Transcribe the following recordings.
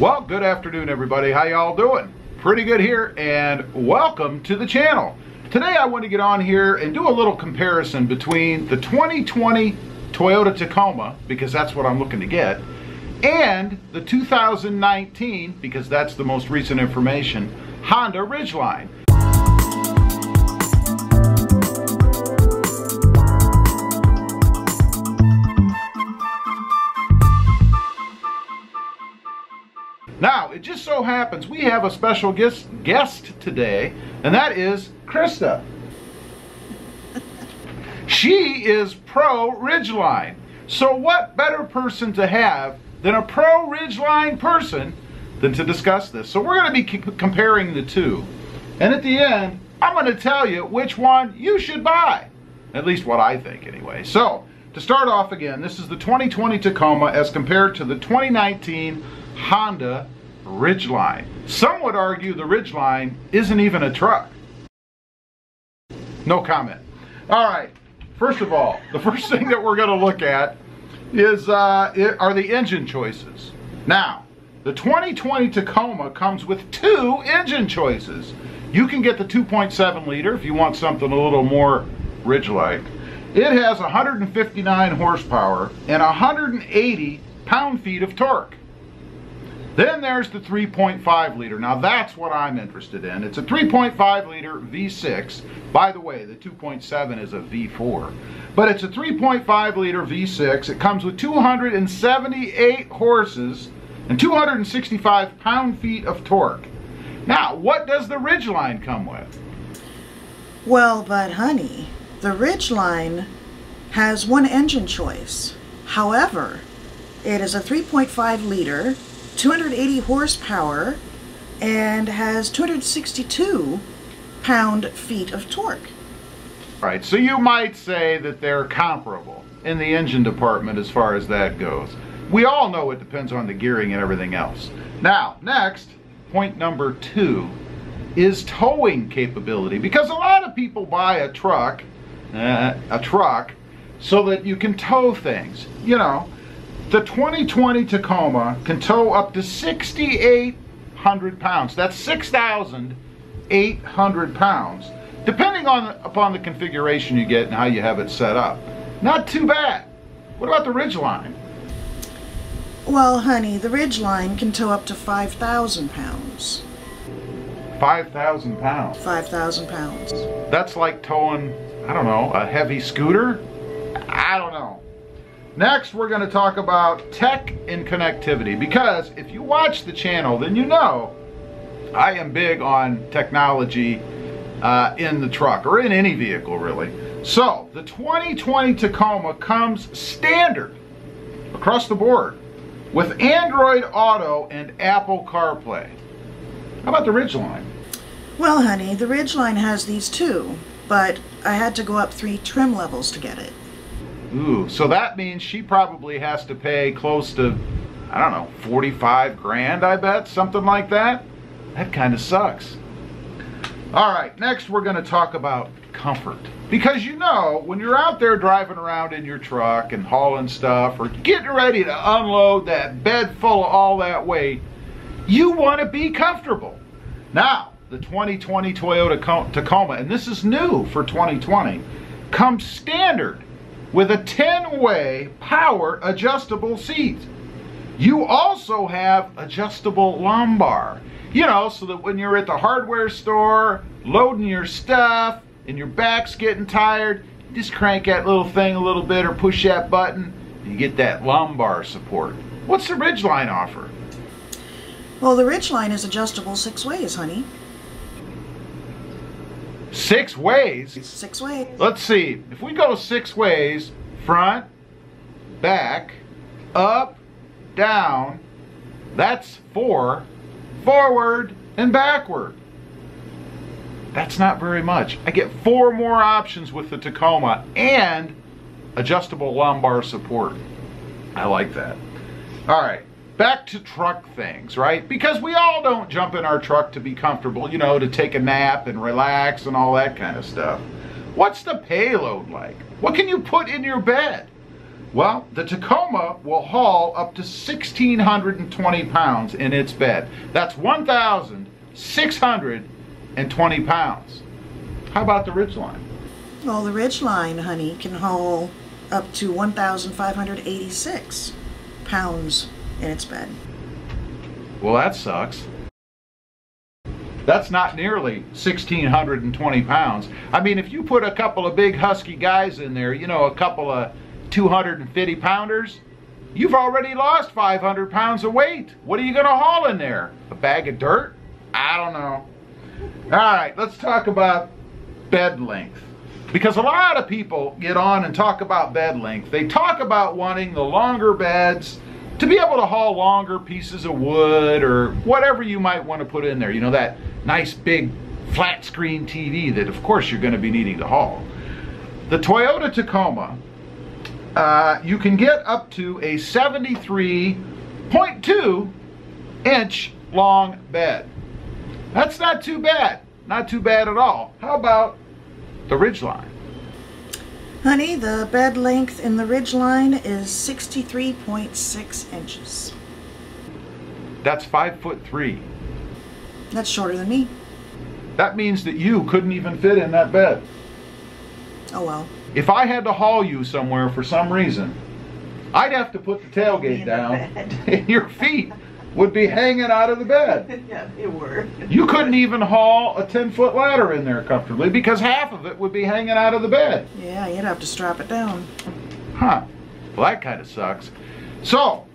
Well, good afternoon, everybody. How y'all doing? Pretty good here, and welcome to the channel. Today I want to get on here and do a little comparison between the 2020 Toyota Tacoma, because that's what I'm looking to get, and the 2019, because that's the most recent information, Honda Ridgeline. It just so happens we have a special guest, guest today, and that is Krista. She is pro Ridgeline. So what better person to have than a pro Ridgeline person than to discuss this? So we're going to be comparing the two. And at the end, I'm going to tell you which one you should buy. At least what I think anyway. So, to start off again, this is the 2020 Tacoma as compared to the 2019 Honda Ridgeline. Some would argue the Ridgeline isn't even a truck. No comment. All right, first of all, the first thing that we're going to look at is uh, it, are the engine choices. Now, the 2020 Tacoma comes with two engine choices. You can get the 2.7 liter if you want something a little more ridge-like. It has 159 horsepower and 180 pound-feet of torque. Then there's the 3.5 liter. Now that's what I'm interested in. It's a 3.5 liter V6. By the way, the 2.7 is a V4. But it's a 3.5 liter V6. It comes with 278 horses and 265 pound-feet of torque. Now, what does the Ridgeline come with? Well, but honey, the Ridgeline has one engine choice. However, it is a 3.5 liter 280 horsepower and has 262 pound-feet of torque. All right, so you might say that they're comparable in the engine department as far as that goes. We all know it depends on the gearing and everything else. Now, next, point number two is towing capability because a lot of people buy a truck, uh, a truck, so that you can tow things. You know, the 2020 Tacoma can tow up to 6,800 pounds. That's 6,800 pounds, depending on upon the configuration you get and how you have it set up. Not too bad. What about the Ridgeline? Well, honey, the Ridgeline can tow up to 5,000 pounds. 5,000 pounds? 5,000 pounds. That's like towing, I don't know, a heavy scooter? I don't know. Next, we're going to talk about tech and connectivity because if you watch the channel, then you know I am big on technology uh, in the truck or in any vehicle really. So, the 2020 Tacoma comes standard across the board with Android Auto and Apple CarPlay. How about the Ridgeline? Well, honey, the Ridgeline has these too, but I had to go up three trim levels to get it. Ooh, so that means she probably has to pay close to, I don't know, 45 grand, I bet, something like that. That kind of sucks. All right, next we're going to talk about comfort. Because you know, when you're out there driving around in your truck and hauling stuff or getting ready to unload that bed full of all that weight, you want to be comfortable. Now, the 2020 Toyota Tacoma, and this is new for 2020, comes standard with a 10-way power adjustable seat. You also have adjustable lumbar. You know, so that when you're at the hardware store, loading your stuff, and your back's getting tired, just crank that little thing a little bit or push that button, and you get that lumbar support. What's the Ridgeline offer? Well, the Ridgeline is adjustable six ways, honey. Six ways? Six ways. Let's see. If we go six ways, front, back, up, down, that's four, forward, and backward. That's not very much. I get four more options with the Tacoma and adjustable lumbar support. I like that. All right back to truck things, right? Because we all don't jump in our truck to be comfortable, you know, to take a nap and relax and all that kind of stuff. What's the payload like? What can you put in your bed? Well, the Tacoma will haul up to 1,620 pounds in its bed. That's 1,620 pounds. How about the Ridgeline? Well, the Ridgeline, honey, can haul up to 1,586 pounds in its bed. Well, that sucks. That's not nearly 1,620 pounds. I mean, if you put a couple of big husky guys in there, you know, a couple of 250 pounders, you've already lost 500 pounds of weight. What are you going to haul in there? A bag of dirt? I don't know. All right, let's talk about bed length. Because a lot of people get on and talk about bed length. They talk about wanting the longer beds to be able to haul longer pieces of wood or whatever you might want to put in there. You know, that nice big flat screen TV that, of course, you're going to be needing to haul. The Toyota Tacoma, uh, you can get up to a 73.2 inch long bed. That's not too bad. Not too bad at all. How about the Ridgeline? Honey, the bed length in the Ridgeline is 63.6 inches. That's five foot three. That's shorter than me. That means that you couldn't even fit in that bed. Oh well. If I had to haul you somewhere for some reason, I'd have to put the tailgate down, and your feet would be hanging out of the bed. yeah, they were. You couldn't even haul a 10 foot ladder in there comfortably because half of it would be hanging out of the bed. Yeah, you'd have to strap it down. Huh. Well, that kind of sucks. So,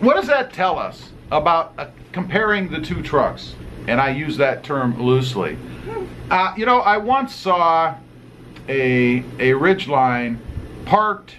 what does that tell us about uh, comparing the two trucks? And I use that term loosely. Uh, you know, I once saw a a Ridgeline parked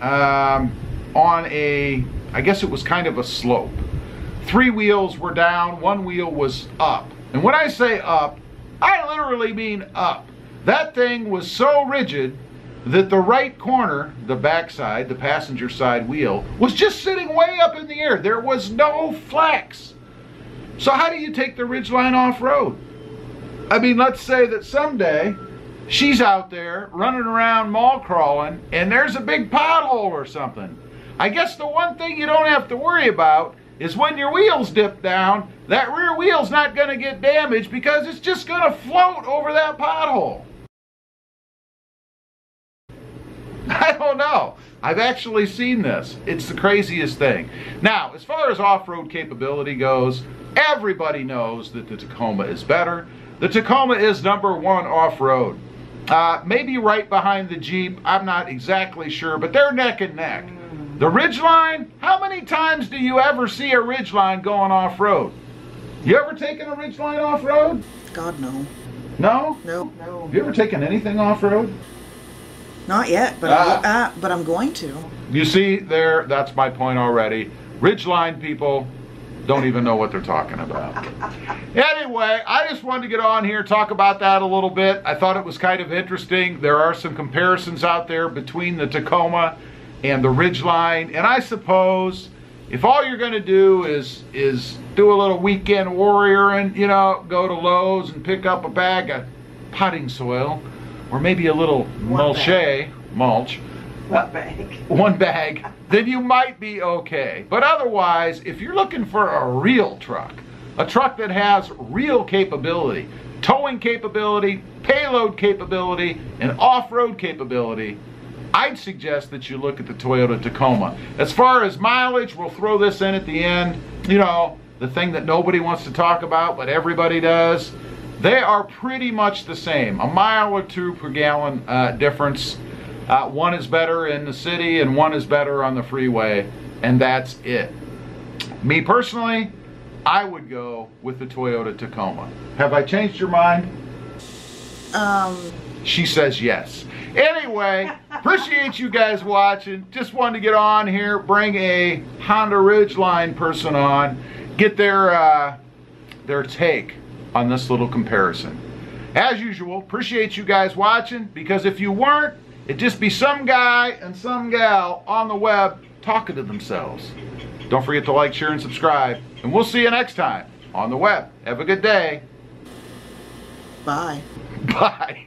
um, on a, I guess it was kind of a slope. Three wheels were down, one wheel was up. And when I say up, I literally mean up. That thing was so rigid that the right corner, the backside, the passenger side wheel, was just sitting way up in the air. There was no flex. So how do you take the Ridgeline off road? I mean, let's say that someday she's out there running around mall crawling and there's a big pothole or something. I guess the one thing you don't have to worry about is when your wheels dip down, that rear wheel's not going to get damaged because it's just going to float over that pothole. I don't know. I've actually seen this. It's the craziest thing. Now, as far as off road capability goes, everybody knows that the Tacoma is better. The Tacoma is number one off road. Uh, maybe right behind the Jeep. I'm not exactly sure, but they're neck and neck. The Ridgeline, how many times do you ever see a Ridgeline going off road? You ever taken a Ridgeline off road? God, no. No? No. No. Have you ever taken anything off road? Not yet, but, Ah. I'm, uh, but I'm going to. You see, there, that's my point already. Ridgeline people don't even know what they're talking about. Anyway, I just wanted to get on here, talk about that a little bit. I thought it was kind of interesting. There are some comparisons out there between the Tacoma and the Ridgeline. and I suppose if all you're going to do is is do a little weekend warrior and you know go to Lowe's and pick up a bag of potting soil or maybe a little mulch, mulch, What bag? one bag, then you might be okay. But otherwise, if you're looking for a real truck, a truck that has real capability, towing capability, payload capability, and off road capability, I'd suggest that you look at the Toyota Tacoma. As far as mileage, we'll throw this in at the end. You know, the thing that nobody wants to talk about, but everybody does. They are pretty much the same, a mile or two per gallon uh, difference. Uh, one is better in the city and one is better on the freeway, and that's it. Me personally, I would go with the Toyota Tacoma. Have I changed your mind? Um, She says yes. Anyway, appreciate you guys watching. Just wanted to get on here, bring a Honda Ridgeline person on, get their uh, their take on this little comparison. As usual, appreciate you guys watching because if you weren't, it'd just be some guy and some gal on the web talking to themselves. Don't forget to like, share, and subscribe, and we'll see you next time on the web. Have a good day. bye. Bye.